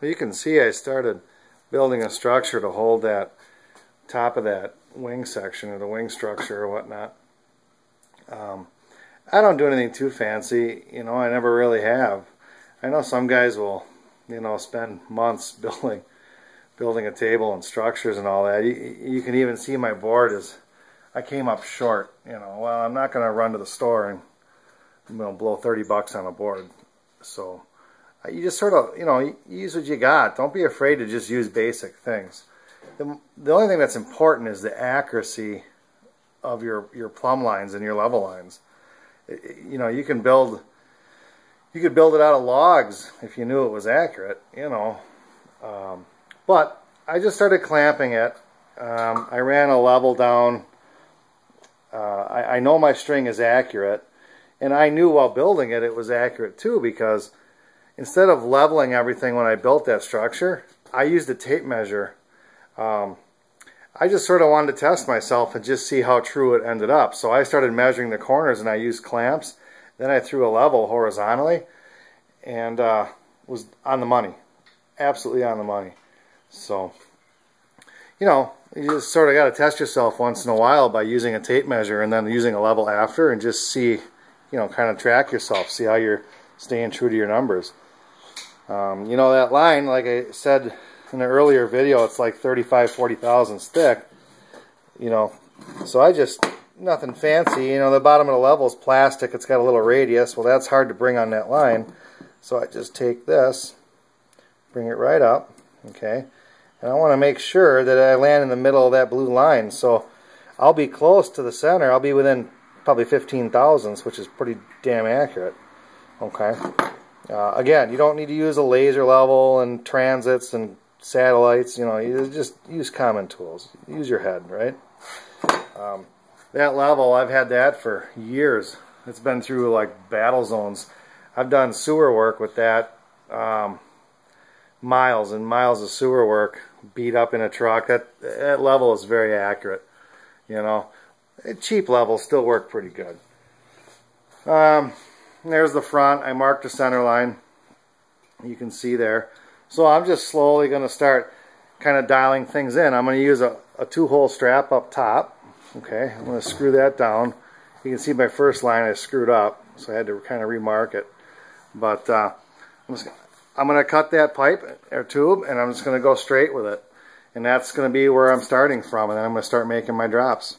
Well, you can see I started building a structure to hold that top of that wing section or the wing structure or whatnot. Um, I don't do anything too fancy, you know, I never really have. I know some guys will, you know, spend months building building a table and structures and all that. You, you can even see my board is, I came up short, you know. Well, I'm not going to run to the store and you know, blow 30 bucks on a board. So you just sort of, you know, use what you got. Don't be afraid to just use basic things. The, the only thing that's important is the accuracy of your, your plumb lines and your level lines. It, you know, you can build, you could build it out of logs if you knew it was accurate, you know. Um, but I just started clamping it. Um, I ran a level down. Uh, I, I know my string is accurate. And I knew while building it, it was accurate too because instead of leveling everything when I built that structure, I used a tape measure. Um, I just sort of wanted to test myself and just see how true it ended up. So I started measuring the corners and I used clamps. Then I threw a level horizontally and uh, was on the money. Absolutely on the money. So, you know, you just sort of got to test yourself once in a while by using a tape measure and then using a level after and just see you know, kind of track yourself, see how you're staying true to your numbers. Um, you know, that line, like I said in an earlier video, it's like 35, 40 thousandths thick. You know, so I just, nothing fancy. You know, the bottom of the level is plastic. It's got a little radius. Well, that's hard to bring on that line. So I just take this, bring it right up, okay? And I want to make sure that I land in the middle of that blue line. So I'll be close to the center. I'll be within probably 15 thousandths, which is pretty damn accurate. Okay. Uh, again, you don't need to use a laser level and transits and satellites. You know, you just use common tools. Use your head, right? Um, that level, I've had that for years. It's been through like battle zones. I've done sewer work with that. Um, miles and miles of sewer work beat up in a truck. That, that level is very accurate. You know, cheap levels still work pretty good. Um, there's the front. I marked the center line. You can see there. So I'm just slowly going to start kind of dialing things in. I'm going to use a, a two-hole strap up top. Okay, I'm going to screw that down. You can see my first line I screwed up, so I had to kind of remark it. But uh, I'm, just, I'm going to cut that pipe or tube, and I'm just going to go straight with it. And that's going to be where I'm starting from, and then I'm going to start making my drops.